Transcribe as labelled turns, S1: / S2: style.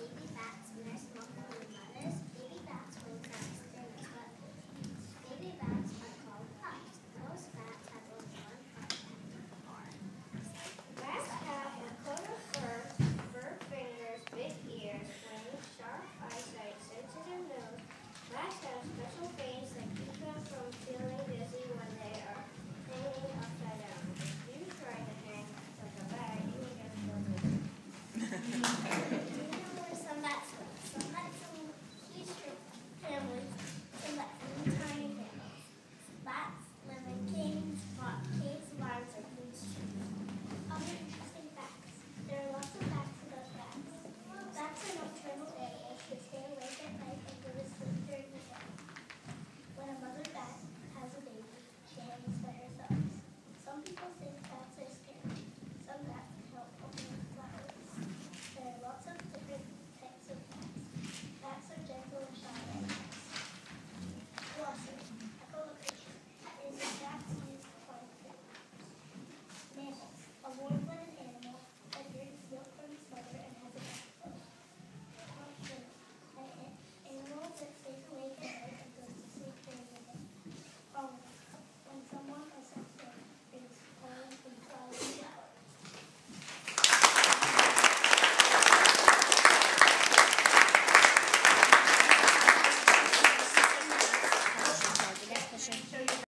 S1: baby bats in their smoking